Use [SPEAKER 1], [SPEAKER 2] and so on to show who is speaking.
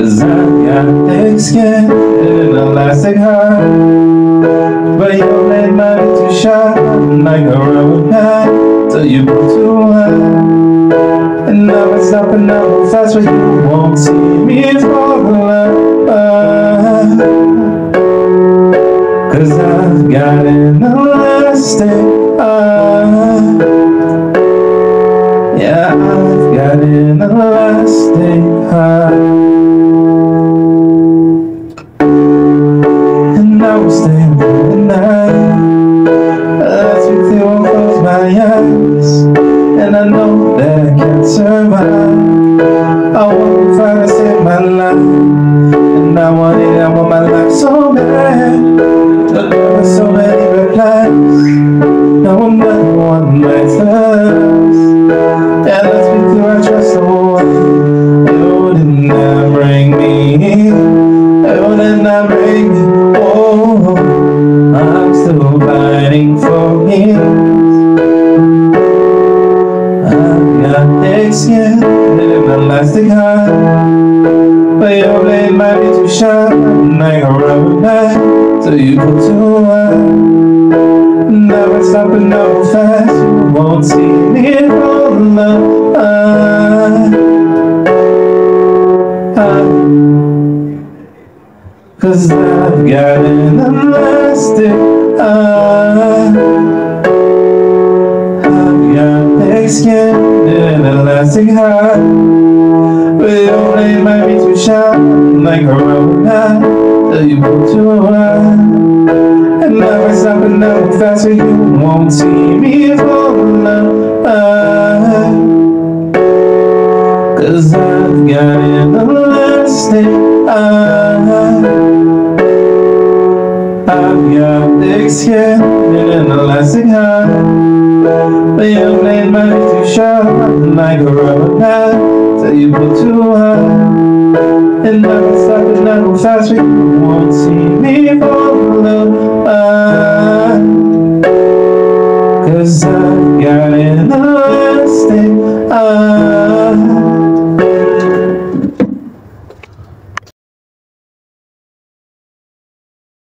[SPEAKER 1] Cause I've got thick skin and an elastic heart. But you made my too sharp like a rubber pad till you pull too hard. And now it's stopping now fast but you won't see me fall in love. Cause I've got an elastic heart. Yeah, I've got an elastic heart. And I will stay up the night. Let's be clear, won't close my eyes. And I know that I can't survive. I want to find to save my life. And I want it, I want my life so bad. But there are so many red flags. Now I'm not one night us. Yeah, let's I trust the one. You did not bring me here. You did not bring him. I've got skin and an elastic heart. But your blade might be too sharp, like a rubber band. So you pull too hard. Never stopping no fast. You won't see me fall in love. Cause I've got an elastic heart. Skin and an elastic heart. But blade might be too sharp, like a band. Till you pull too hard. And never stopping no faster, you won't see me fall in love. Cause I've got an elastic skin and an elastic heart. But your blade might too sharp, like a rubber pad. Till you pull too hard. And never stopping no faster, you won't see me in.